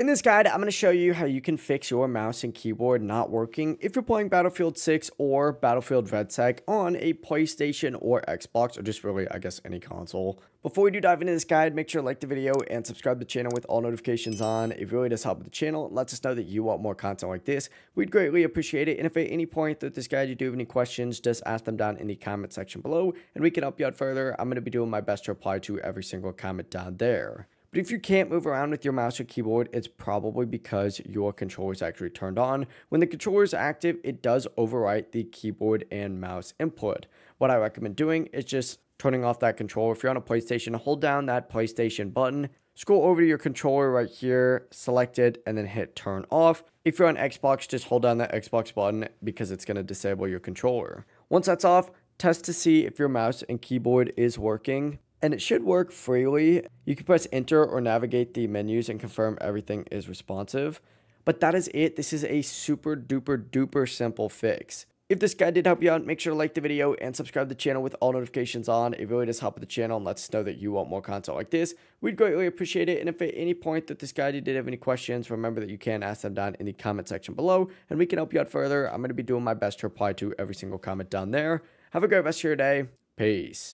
In this guide, I'm going to show you how you can fix your mouse and keyboard not working if you're playing Battlefield 6 or Battlefield RedSec on a PlayStation or Xbox or just really, I guess, any console. Before we do dive into this guide, make sure to like the video and subscribe to the channel with all notifications on. It really does help the channel and lets us know that you want more content like this. We'd greatly appreciate it. And if at any point through this guide you do have any questions, just ask them down in the comment section below and we can help you out further. I'm going to be doing my best to reply to every single comment down there. But if you can't move around with your mouse or keyboard, it's probably because your controller is actually turned on. When the controller is active, it does overwrite the keyboard and mouse input. What I recommend doing is just turning off that controller. If you're on a PlayStation, hold down that PlayStation button, scroll over to your controller right here, select it, and then hit turn off. If you're on Xbox, just hold down that Xbox button because it's going to disable your controller. Once that's off, test to see if your mouse and keyboard is working and it should work freely. You can press enter or navigate the menus and confirm everything is responsive. But that is it. This is a super duper duper simple fix. If this guide did help you out, make sure to like the video and subscribe to the channel with all notifications on. It really does help with the channel and lets us know that you want more content like this. We'd greatly appreciate it. And if at any point that this guide you did have any questions, remember that you can ask them down in the comment section below and we can help you out further. I'm going to be doing my best to reply to every single comment down there. Have a great rest of your day. Peace.